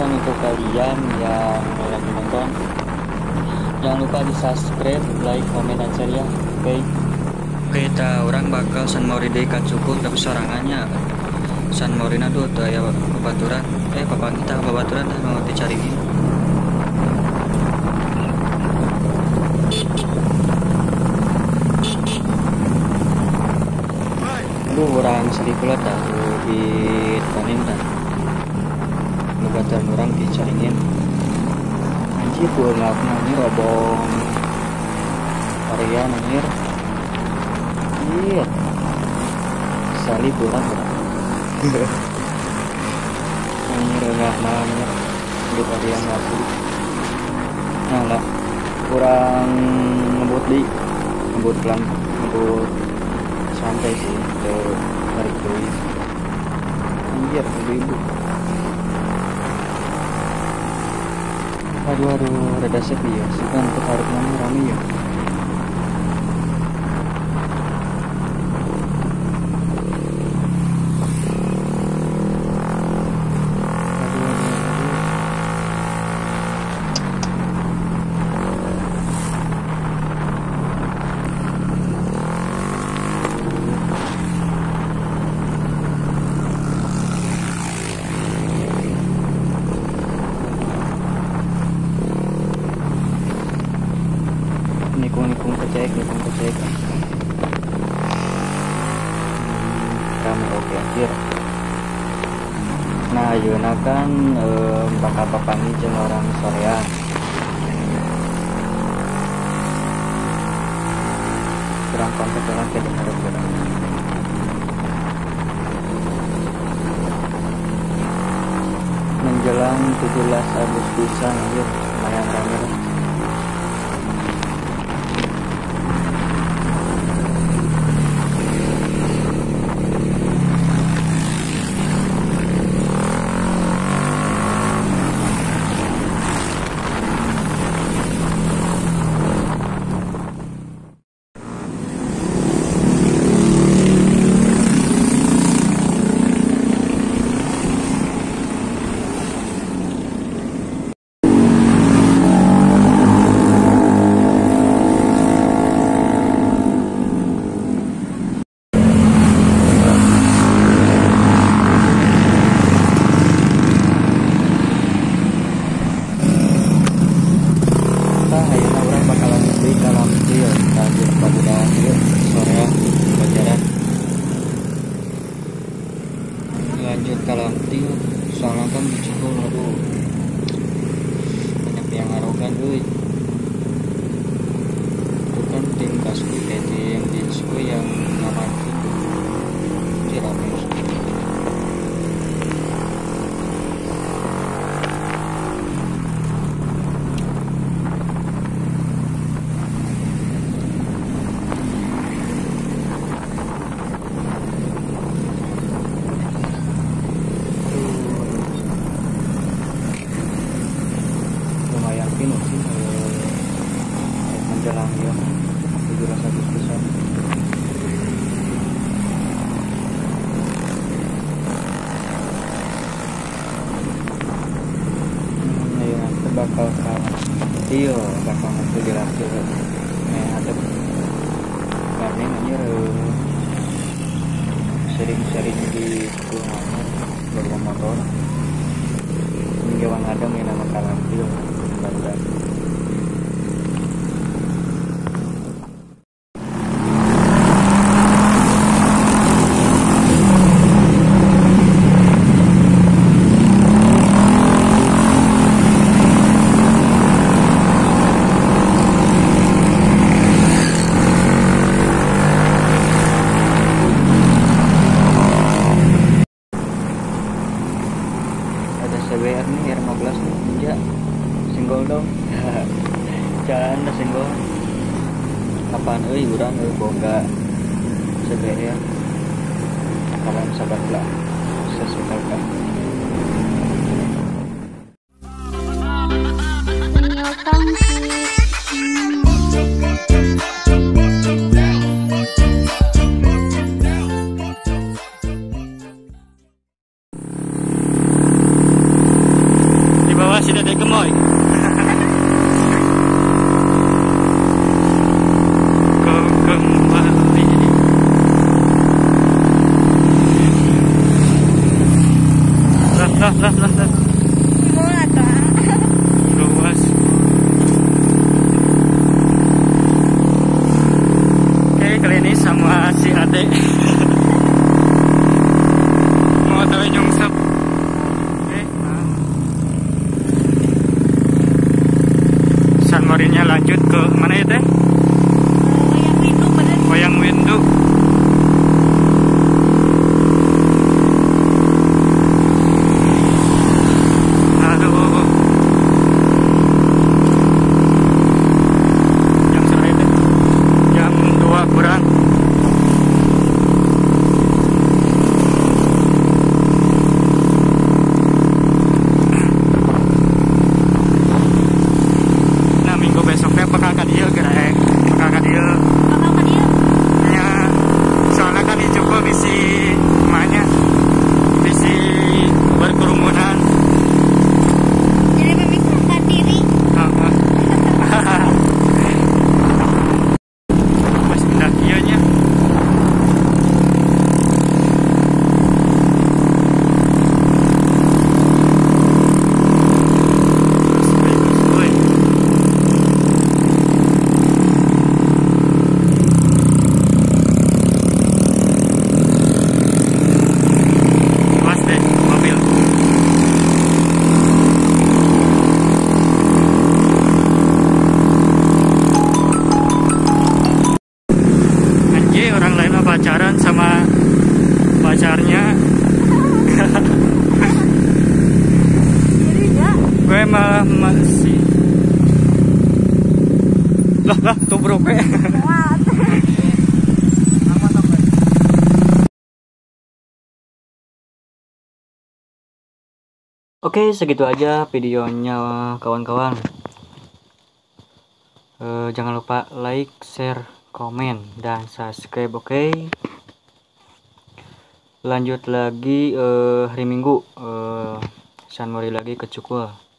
Bosan-bosan untuk kalian yang lagi nonton. Jangan lupa di subscribe, like, komen, dan share ya. Oke. Oke, kita orang bakal San Mauri ikan cukup tapi sorangannya San Maurina tuh tuh ya babaturan. Eh, papa kita babaturan dah mau dicari ini. Aduh, orang sedih pula dah di panen dah Nubatan orang dicaringin Tuh nggak nanya robong. Korea nanyir Iya. Salib orang Nanyir nggak nanya Di Korea nggak sih Nah lah. Kurang ngebut di Ngebut pelan Ngebut santai sih ke tarik doi anjir ibu-ibu aduh aduh rada sepi ya. Sekarang untuk mana rame ya aduh aduh aduh nikung-nikung kecek nikung kecek kami oke akhir nah yeuna kan eh, bakal papangi jeung orang sorean. Kurang kontak dengan ke harap kurang menjelang 17 Agustusan ya lumayan rame lanjut kalam dia soalnya kan di aduh. Banyak yang arogan euy itu kan tim kasku eh tim dinsku yang ngamanku tidak lumayan pinu sih eh, menjelang ya 17 Agustusan Hmm, ayo nanti bakal kalah iyo bakal nanti dilakukan nah ada karena nanya sering-sering di rumahnya bawa motor. Gawang ada nih R15 nih ya single dong jangan ada single apaan euy urang euy boga CBR kalian sabar lah? Sesuai kan Tinggal tangkis. Ke mana ya teh? Orang lain mah pacaran sama pacarnya. Gue malah masih lah lah tubruk gue. Muat. Oke, segitu aja videonya kawan-kawan. Eh, jangan lupa like, share, komen, dan subscribe, oke? Lanjut lagi eh, hari Minggu, eh, San Mori lagi ke Cukul.